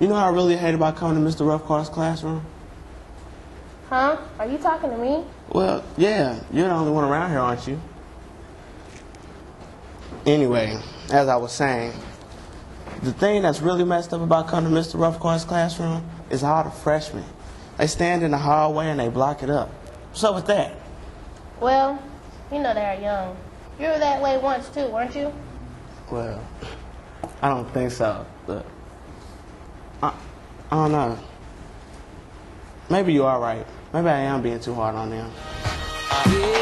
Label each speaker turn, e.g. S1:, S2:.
S1: You know what I really hate about coming to Mr. Rufkahr's classroom?
S2: Huh? Are you talking to me?
S1: Well, yeah, you're the only one around here, aren't you? Anyway, as I was saying, the thing that's really messed up about coming to Mr. Rufkahr's classroom is all the freshmen. They stand in the hallway and they block it up. What's up with that?
S2: Well, you know they're young. You were that way once too, weren't you?
S1: Well, I don't think so, but I, I don't know. Maybe you are right. Maybe I am being too hard on them.